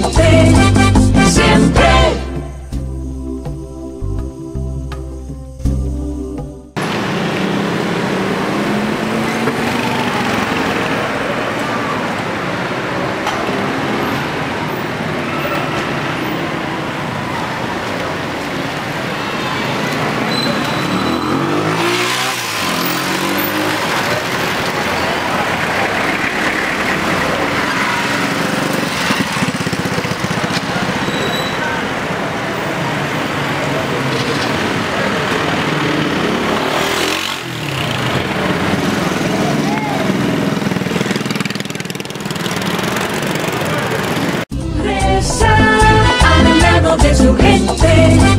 gente. gente.